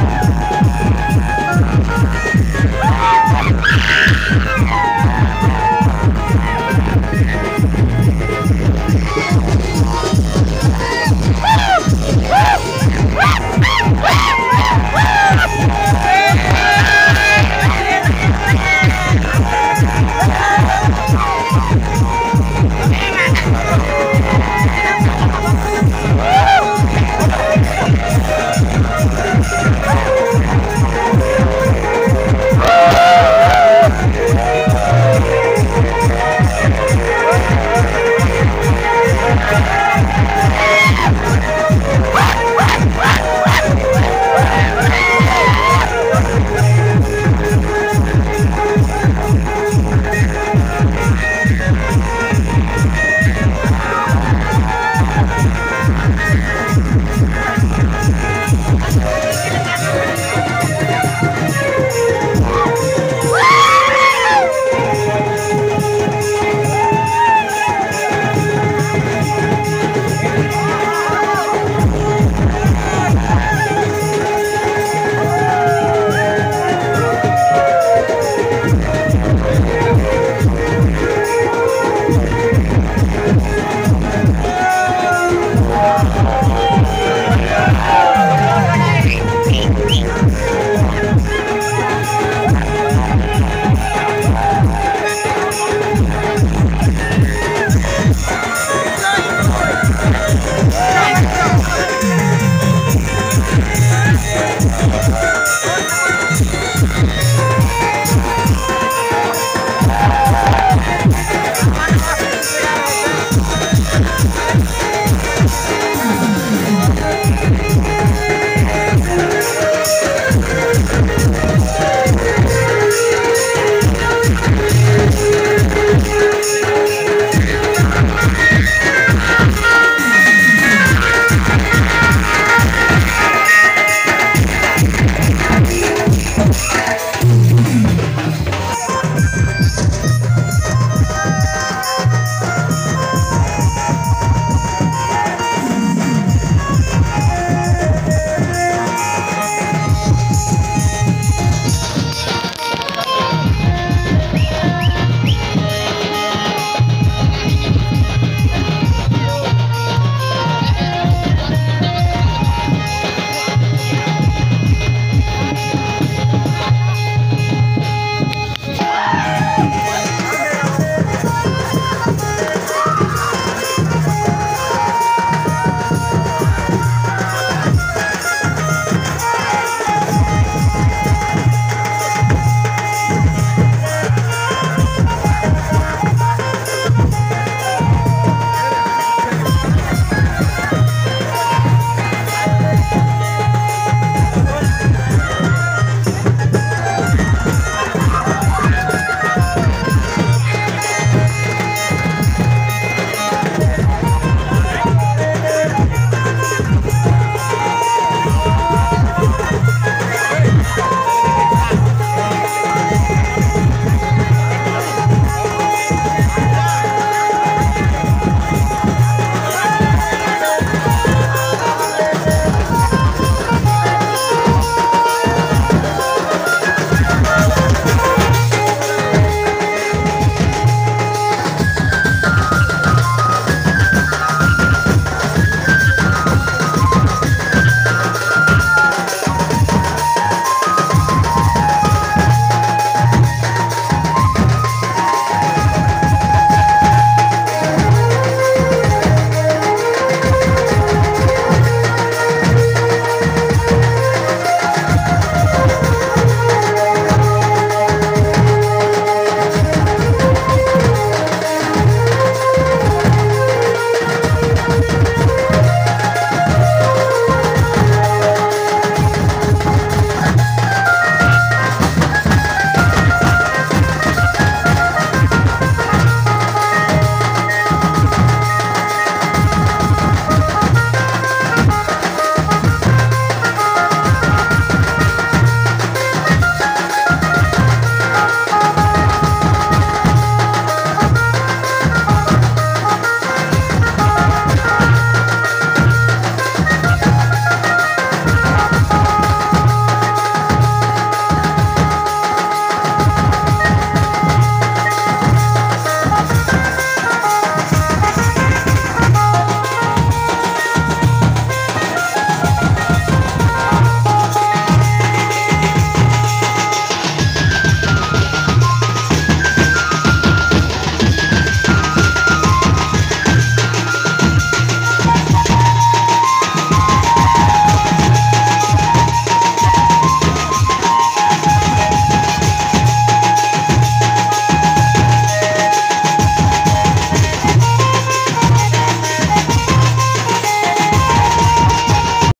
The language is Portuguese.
Thank